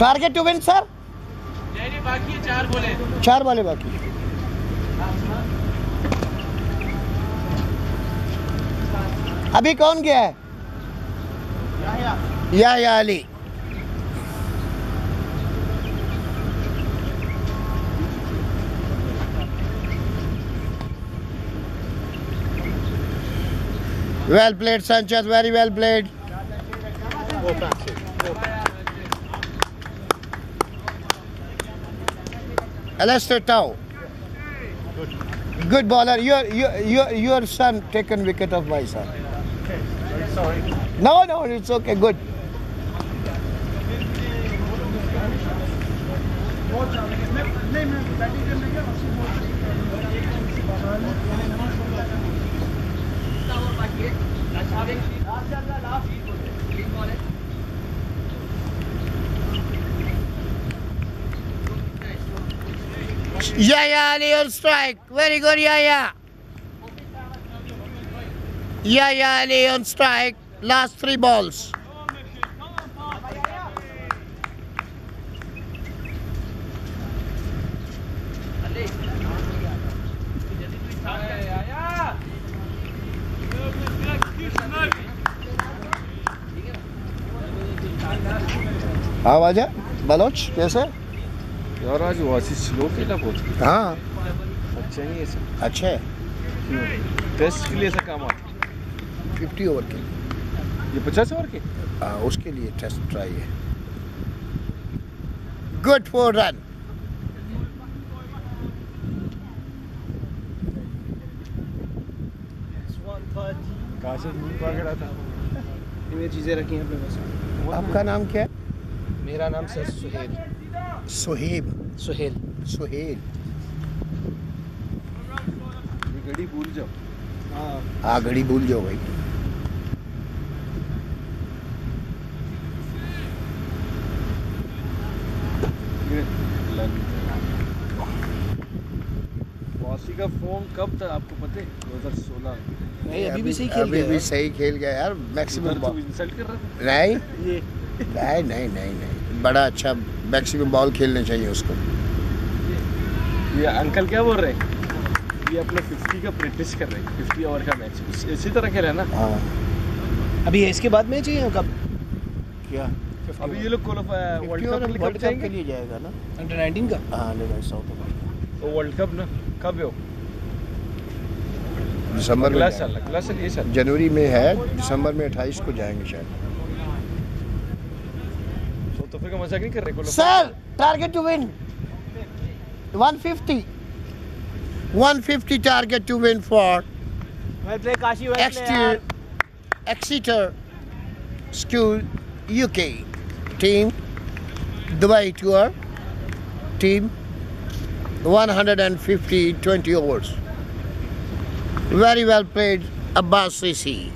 Target to win sir बाकी चार बोले। चार वाले बाकी अभी कौन गया है? या या Ali. Well played, Sanchez. Very well played. Uh, Alistair Tau. Good bowler. Your, your, your, your son taken wicket of my son. Sorry. No, no, it's okay. Good. Yaya Ali on strike. Very good, Yaya. Yaya Ali on strike. Last three balls. हाँ वाजा Bloch कैसे यार आज वासी slow खेला बहुत। हाँ। अच्छा नहीं है सर अच्छा है। टेस्ट के लिए ऐसा काम आता फिफ्टी ओवर के ये पचास ओवर के? हाँ उसके लिए टेस्ट ट्राई है। गुड फोर रन कहाँ से रहा था। ये चीज़ें रखी हैं अपने पास। आपका नाम क्या है? मेरा नाम सर सुहेल। सुहेब सुहेल। सुहेल। घड़ी भूल जाओ। हाँ हाँ घड़ी भूल जाओ भाई। ये लन का फॉर्म कब था आपको पता है? 2016 नहीं अभी भी सही खेल अभी गया भी सही खेल गया यार मैक्सिमम तो इंसल्ट कर रहा नहीं? ये। नहीं नहीं नहीं नहीं। बड़ा अच्छा मैक्सिमम बॉल खेलने चाहिए उसको। ये अंकल क्या बोल रहे हैं? ये अपने 50 का प्रैक्टिस कर रहे हैं। 50 ओवर का मैच इसी तरह खेला है ना? हाँ। अभी इसके बाद मैच है कब क्या? अभी ये लोग क्वालिफाई वर्ल्ड कप के लिए जाएँगे? लिए जाएगा ना? अंडर 19 का? हाँ नहीं साउथ अफ्रीका तो वर्ल्ड कप ना कब है दिसंबर में अगला साल अगला साल ये साल जनवरी में है दिसंबर में 28 को जाएँगे शायद साउथ अफ्रीका मज़ाक नहीं कर रहे? Sir, target to win. 150. 150 target to win for well play Kashi well Exeter, Exeter School UK team. Dubai tour team. 150 20 overs. Very well played, Abbas Sisi.